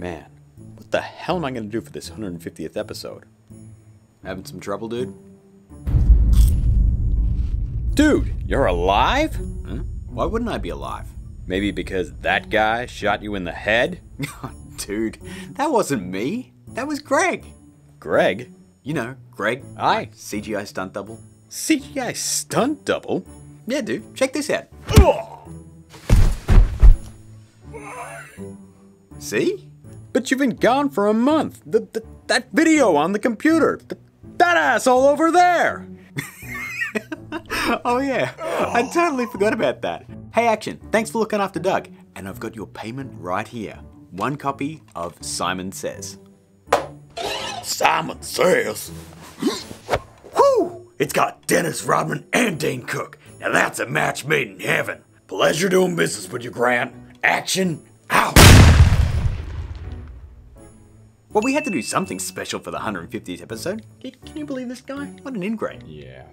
Man, what the hell am I going to do for this 150th episode? Having some trouble, dude? Dude, you're alive? Huh? Why wouldn't I be alive? Maybe because that guy shot you in the head? dude, that wasn't me. That was Greg. Greg? You know, Greg. Aye. CGI stunt double. CGI stunt double? Yeah, dude. Check this out. See? But you've been gone for a month. The, the, that video on the computer. The, that ass all over there. oh yeah, I totally forgot about that. Hey Action, thanks for looking after Doug. And I've got your payment right here. One copy of Simon Says. Simon Says? Whew! It's got Dennis Rodman and Dane Cook. Now that's a match made in heaven. Pleasure doing business with you, Grant. Action, out! Well, we had to do something special for the 150th episode. Can, can you believe this guy? What an ingrate. Yeah.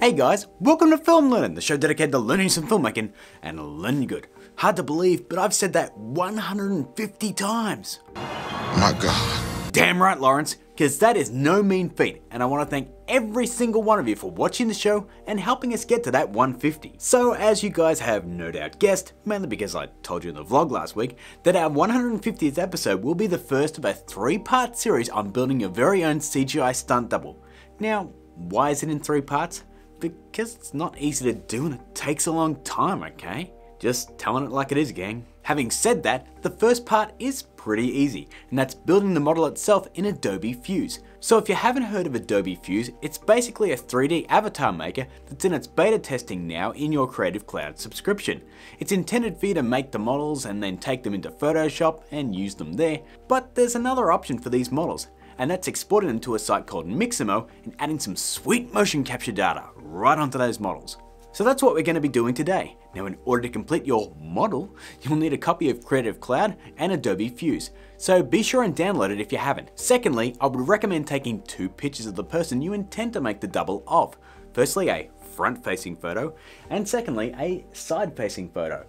Hey guys, welcome to Film Learnin, the show dedicated to learning some filmmaking and learning good. Hard to believe, but I've said that 150 times. My God. Damn right, Lawrence, because that is no mean feat, and I want to thank every single one of you for watching the show and helping us get to that 150. So, as you guys have no doubt guessed, mainly because I told you in the vlog last week, that our 150th episode will be the first of a three part series on building your very own CGI stunt double. Now, why is it in three parts? Because it's not easy to do and it takes a long time, okay? Just telling it like it is, gang. Having said that, the first part is pretty easy, and that's building the model itself in Adobe Fuse. So if you haven't heard of Adobe Fuse, it's basically a 3D avatar maker that's in its beta testing now in your Creative Cloud subscription. It's intended for you to make the models and then take them into Photoshop and use them there, but there's another option for these models, and that's exporting them to a site called Mixamo and adding some sweet motion capture data right onto those models. So that's what we're going to be doing today. Now in order to complete your model, you'll need a copy of Creative Cloud and Adobe Fuse. So be sure and download it if you haven't. Secondly, I would recommend taking two pictures of the person you intend to make the double of. Firstly, a front facing photo, and secondly, a side facing photo.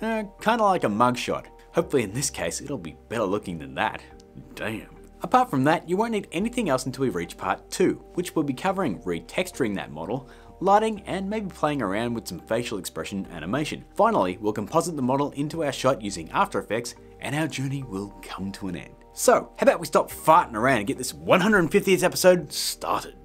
Uh, kinda like a mugshot. Hopefully in this case, it'll be better looking than that. Damn. Apart from that, you won't need anything else until we reach part 2, which will be covering retexturing that model, lighting, and maybe playing around with some facial expression animation. Finally, we'll composite the model into our shot using After Effects, and our journey will come to an end. So, how about we stop farting around and get this 150th episode started?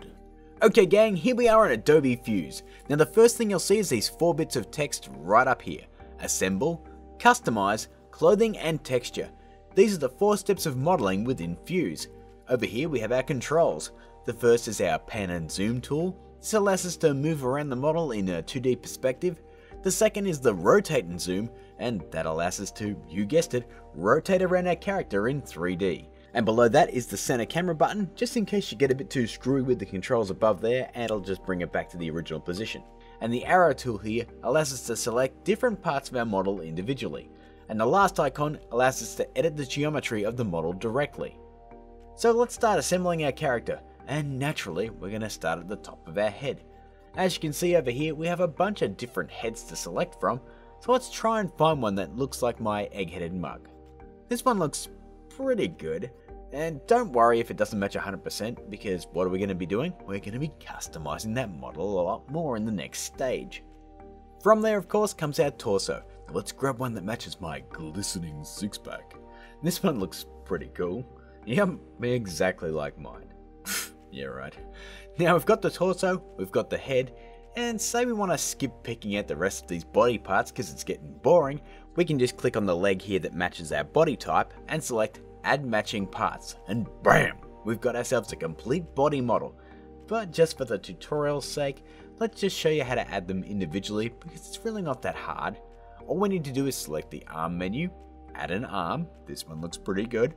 Okay gang, here we are in Adobe Fuse. Now the first thing you'll see is these four bits of text right up here. Assemble, Customize, Clothing and Texture. These are the four steps of modeling within Fuse. Over here we have our controls. The first is our pan and zoom tool. This allows us to move around the model in a 2D perspective. The second is the rotate and zoom, and that allows us to, you guessed it, rotate around our character in 3D. And below that is the center camera button, just in case you get a bit too screwy with the controls above there, and it'll just bring it back to the original position. And the arrow tool here allows us to select different parts of our model individually. And the last icon allows us to edit the geometry of the model directly. So let's start assembling our character, and naturally we're going to start at the top of our head. As you can see over here, we have a bunch of different heads to select from, so let's try and find one that looks like my egg-headed mug. This one looks pretty good, and don't worry if it doesn't match 100% because what are we going to be doing? We're going to be customizing that model a lot more in the next stage. From there of course comes our torso. Let's grab one that matches my glistening six pack. This one looks pretty cool. Yep, exactly like mine. Yeah, right. Now we've got the torso, we've got the head, and say we want to skip picking out the rest of these body parts because it's getting boring, we can just click on the leg here that matches our body type and select add matching parts, and BAM! We've got ourselves a complete body model. But just for the tutorial's sake, let's just show you how to add them individually because it's really not that hard. All we need to do is select the arm menu, add an arm, this one looks pretty good,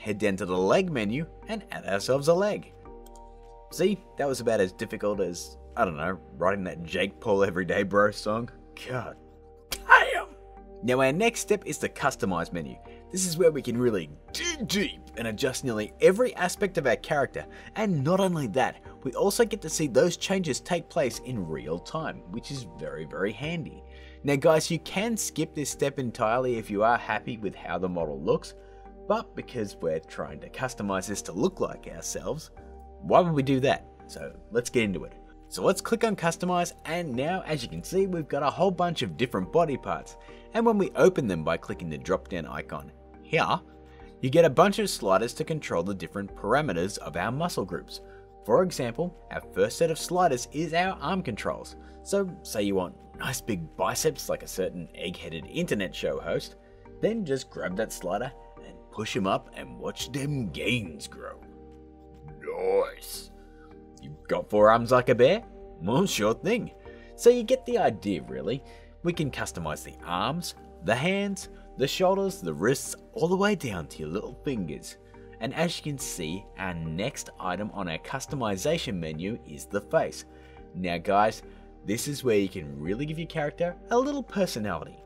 head down to the leg menu and add ourselves a leg. See, that was about as difficult as, I don't know, writing that Jake Paul Everyday Bro song. God damn! Now our next step is the customize menu. This is where we can really dig deep and adjust nearly every aspect of our character, and not only that, we also get to see those changes take place in real time, which is very very handy. Now guys, you can skip this step entirely if you are happy with how the model looks, but because we're trying to customize this to look like ourselves, why would we do that? So let's get into it. So let's click on customize and now as you can see we've got a whole bunch of different body parts and when we open them by clicking the drop down icon here, you get a bunch of sliders to control the different parameters of our muscle groups. For example, our first set of sliders is our arm controls. So say you want nice big biceps like a certain egg-headed internet show host, then just grab that slider push him up and watch them gains grow. Nice. You've got four arms like a bear? Well, sure thing. So you get the idea really. We can customize the arms, the hands, the shoulders, the wrists, all the way down to your little fingers. And as you can see, our next item on our customization menu is the face. Now guys, this is where you can really give your character a little personality.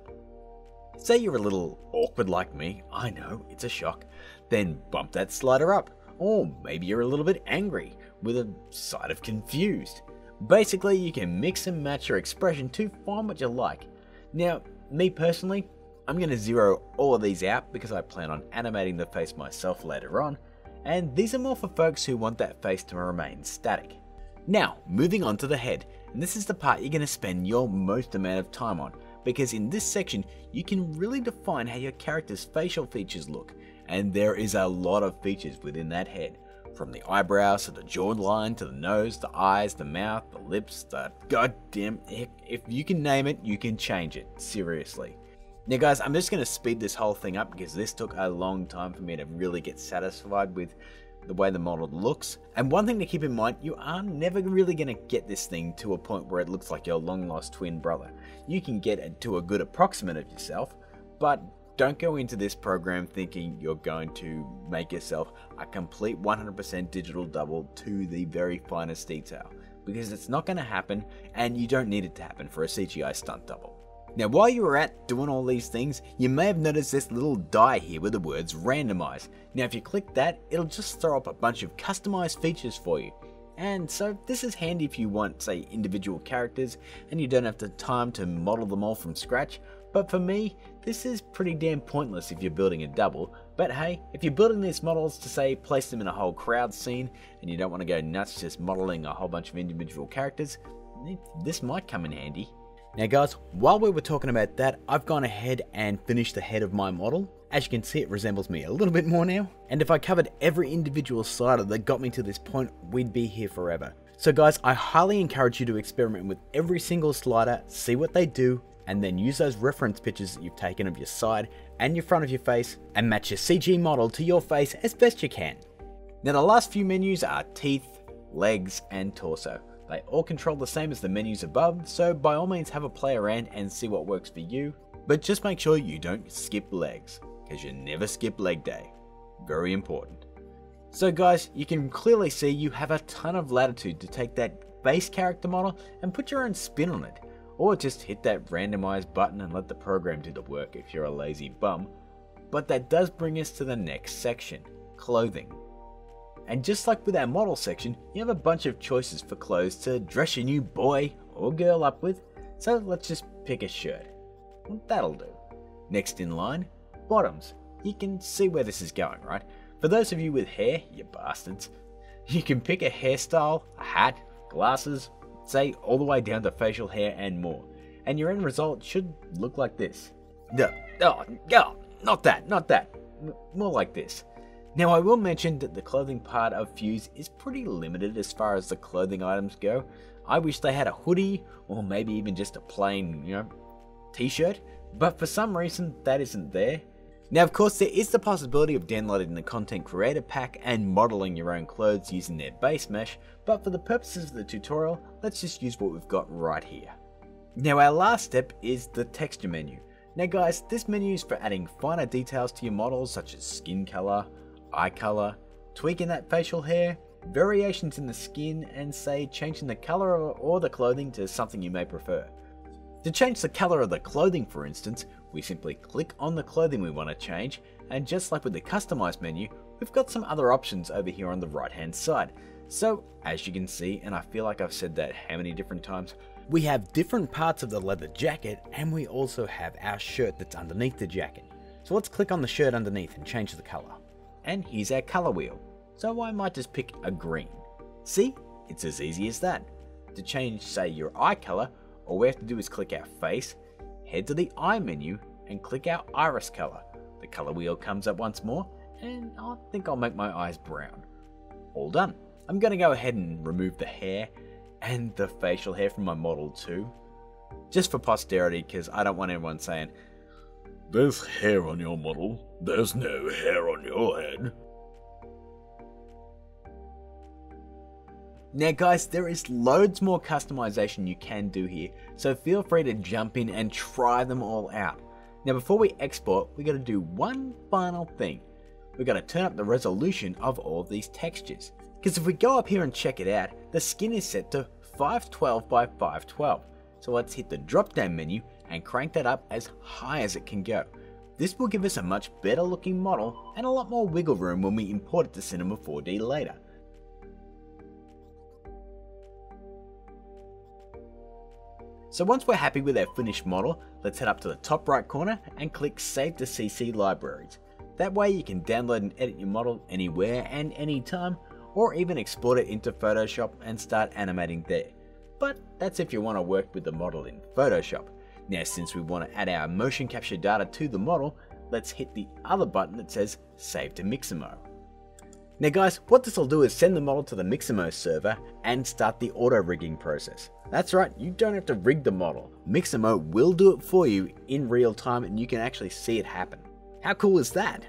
Say you're a little awkward like me, I know, it's a shock, then bump that slider up. Or maybe you're a little bit angry, with a side of confused. Basically, you can mix and match your expression to find what you like. Now, me personally, I'm going to zero all of these out because I plan on animating the face myself later on, and these are more for folks who want that face to remain static. Now, moving on to the head, and this is the part you're going to spend your most amount of time on, because in this section you can really define how your character's facial features look, and there is a lot of features within that head. From the eyebrows to the jawline to the nose, the eyes, the mouth, the lips, the goddamn if you can name it, you can change it. Seriously. Now guys, I'm just going to speed this whole thing up because this took a long time for me to really get satisfied with the way the model looks. And one thing to keep in mind, you are never really going to get this thing to a point where it looks like your long lost twin brother. You can get it to a good approximate of yourself, but don't go into this program thinking you're going to make yourself a complete 100% digital double to the very finest detail, because it's not going to happen and you don't need it to happen for a CGI stunt double. Now while you were at doing all these things, you may have noticed this little die here with the words randomize. Now if you click that, it'll just throw up a bunch of customized features for you. And so this is handy if you want, say, individual characters and you don't have the time to model them all from scratch. But for me, this is pretty damn pointless if you're building a double. But hey, if you're building these models to say place them in a whole crowd scene and you don't want to go nuts just modeling a whole bunch of individual characters, this might come in handy. Now guys, while we were talking about that, I've gone ahead and finished the head of my model. As you can see, it resembles me a little bit more now. And if I covered every individual slider that got me to this point, we'd be here forever. So guys, I highly encourage you to experiment with every single slider, see what they do, and then use those reference pictures that you've taken of your side and your front of your face, and match your CG model to your face as best you can. Now the last few menus are teeth, legs, and torso. They all control the same as the menus above, so by all means have a play around and see what works for you, but just make sure you don't skip legs, because you never skip leg day. Very important. So guys, you can clearly see you have a ton of latitude to take that base character model and put your own spin on it, or just hit that randomize button and let the program do the work if you're a lazy bum. But that does bring us to the next section, clothing. And just like with our model section, you have a bunch of choices for clothes to dress your new boy or girl up with, so let's just pick a shirt. That'll do. Next in line, bottoms. You can see where this is going, right? For those of you with hair, you bastards, you can pick a hairstyle, a hat, glasses, say all the way down to facial hair and more. And your end result should look like this. No, oh, no, not that, not that. M more like this. Now I will mention that the clothing part of Fuse is pretty limited as far as the clothing items go. I wish they had a hoodie or maybe even just a plain, you know, t-shirt, but for some reason that isn't there. Now of course there is the possibility of downloading the content creator pack and modeling your own clothes using their base mesh, but for the purposes of the tutorial, let's just use what we've got right here. Now our last step is the texture menu. Now guys, this menu is for adding finer details to your models such as skin color, eye color, tweaking that facial hair, variations in the skin, and say changing the color or the clothing to something you may prefer. To change the color of the clothing for instance, we simply click on the clothing we want to change and just like with the customize menu, we've got some other options over here on the right hand side. So as you can see, and I feel like I've said that how many different times, we have different parts of the leather jacket and we also have our shirt that's underneath the jacket. So let's click on the shirt underneath and change the color. And here's our color wheel. So I might just pick a green. See, it's as easy as that. To change say your eye color, all we have to do is click our face, head to the eye menu and click our iris color. The color wheel comes up once more and I think I'll make my eyes brown. All done. I'm going to go ahead and remove the hair and the facial hair from my model too. Just for posterity because I don't want anyone saying, There's hair on your model. There's no hair on your head. Now guys, there is loads more customization you can do here, so feel free to jump in and try them all out. Now before we export, we gotta do one final thing. We gotta turn up the resolution of all these textures. Because if we go up here and check it out, the skin is set to 512 by 512. So let's hit the drop down menu and crank that up as high as it can go. This will give us a much better looking model and a lot more wiggle room when we import it to Cinema 4D later. So once we're happy with our finished model, let's head up to the top right corner and click Save to CC Libraries. That way you can download and edit your model anywhere and anytime, or even export it into Photoshop and start animating there. But that's if you want to work with the model in Photoshop. Now since we want to add our motion capture data to the model, let's hit the other button that says Save to Mixamo. Now guys, what this will do is send the model to the Mixamo server and start the auto rigging process. That's right, you don't have to rig the model. Mixamo will do it for you in real time and you can actually see it happen. How cool is that?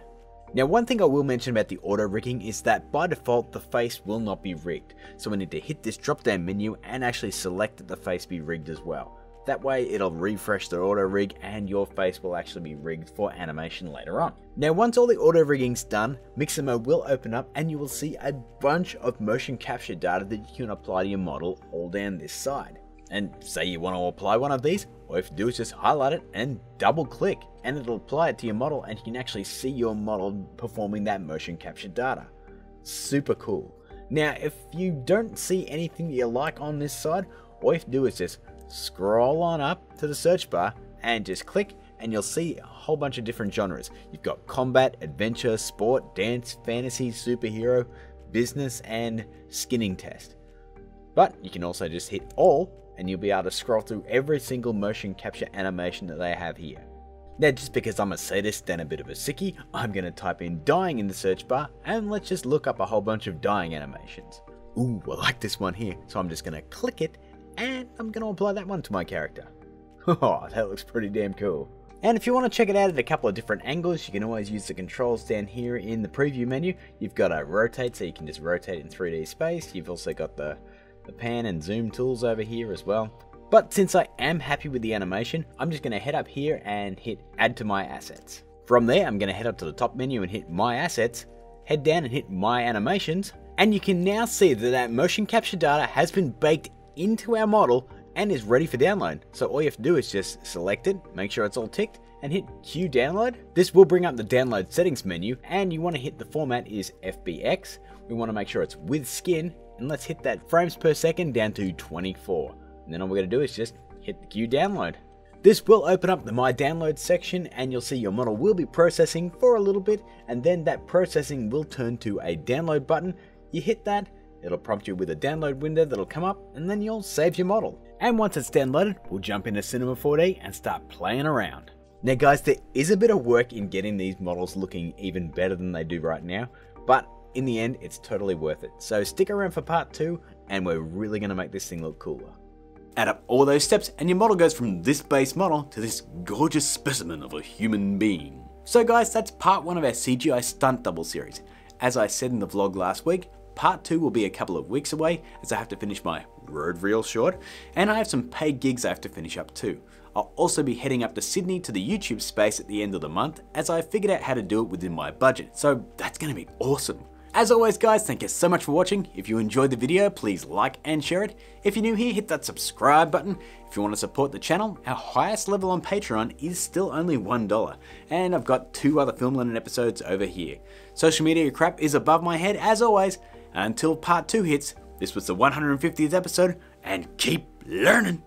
Now one thing I will mention about the auto rigging is that by default the face will not be rigged, so we need to hit this drop down menu and actually select that the face be rigged as well. That way it'll refresh the auto rig and your face will actually be rigged for animation later on. Now once all the auto rigging's done, Mixamo will open up and you will see a bunch of motion capture data that you can apply to your model all down this side. And say you want to apply one of these, all you have to do is just highlight it and double click and it'll apply it to your model and you can actually see your model performing that motion capture data. Super cool. Now if you don't see anything that you like on this side, all you have to do is just scroll on up to the search bar and just click and you'll see a whole bunch of different genres. You've got combat, adventure, sport, dance, fantasy, superhero, business, and skinning test. But you can also just hit all and you'll be able to scroll through every single motion capture animation that they have here. Now just because I'm a sadist and a bit of a sickie, I'm going to type in dying in the search bar and let's just look up a whole bunch of dying animations. Ooh, I like this one here, so I'm just going to click it and I'm going to apply that one to my character. Oh, that looks pretty damn cool. And if you want to check it out at a couple of different angles, you can always use the controls down here in the preview menu. You've got a rotate, so you can just rotate in 3D space. You've also got the, the pan and zoom tools over here as well. But since I am happy with the animation, I'm just going to head up here and hit add to my assets. From there, I'm going to head up to the top menu and hit my assets, head down and hit my animations, and you can now see that that motion capture data has been baked into our model and is ready for download. So all you have to do is just select it, make sure it's all ticked, and hit Queue download. This will bring up the download settings menu, and you want to hit the format is FBX. We want to make sure it's with skin, and let's hit that frames per second down to 24. And then all we're going to do is just hit the Queue download. This will open up the My Download section and you'll see your model will be processing for a little bit and then that processing will turn to a download button. You hit that It'll prompt you with a download window that'll come up and then you'll save your model. And once it's downloaded, we'll jump into Cinema 4D and start playing around. Now guys, there is a bit of work in getting these models looking even better than they do right now, but in the end, it's totally worth it. So stick around for part 2 and we're really going to make this thing look cooler. Add up all those steps and your model goes from this base model to this gorgeous specimen of a human being. So guys, that's part 1 of our CGI stunt double series. As I said in the vlog last week, Part 2 will be a couple of weeks away as I have to finish my road reel short, and I have some paid gigs I have to finish up too. I'll also be heading up to Sydney to the YouTube space at the end of the month as I figured out how to do it within my budget, so that's going to be awesome. As always guys, thank you so much for watching. If you enjoyed the video, please like and share it. If you're new here, hit that subscribe button. If you want to support the channel, our highest level on Patreon is still only $1. And I've got two other Film Learnin episodes over here. Social media crap is above my head as always. Until part 2 hits, this was the 150th episode, and keep learning!